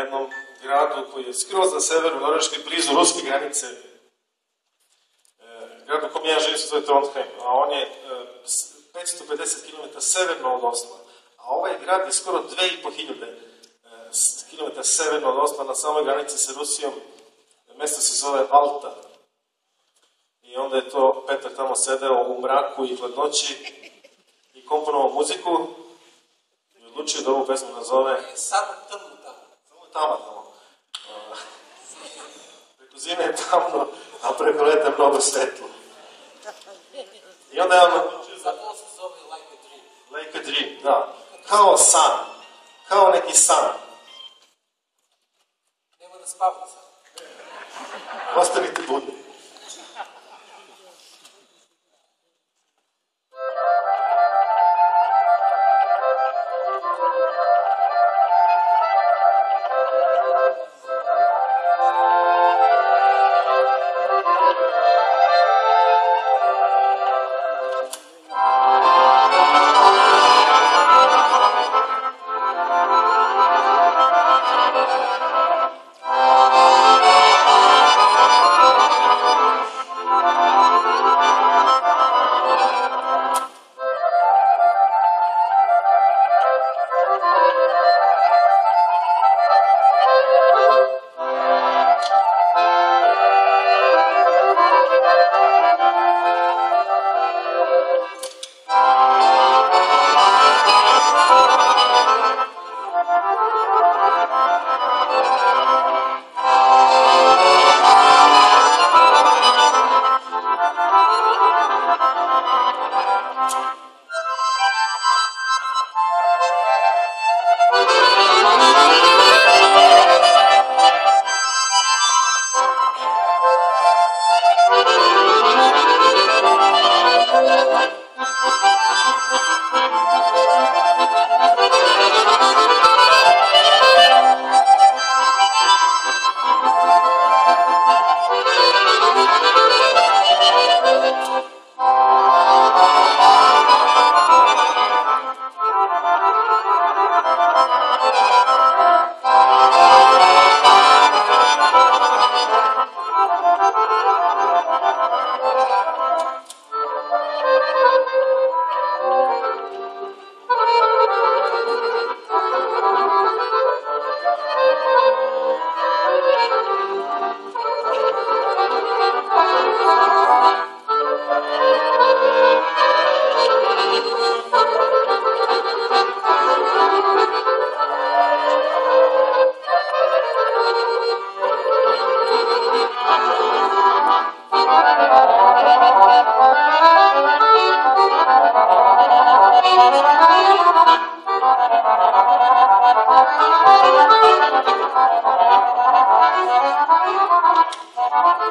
jednom gradu koji je skroz na severu Norveške, blizu ruske granice. E, grad u kom ja živim se zove Trondheim, a on je e, 550 km severno od Osla. A ovaj grad je skoro 2500 e, km severno od Osla na samoj granici sa Rusijom. Mesto se zove Alta. I onda je to Petar tamo sedeo u mraku i hladnoći i komponovao muziku i odlučio da ovu pesmu nazove samo tamo. Uh, preko zime je tamno, a preko leta je mnogo svetlo. I onda je on odlučio za Zato se zove Like a Dream. Like a Dream, da. Kao san. Kao neki san. Nema da spavam sad. Ostanite budni.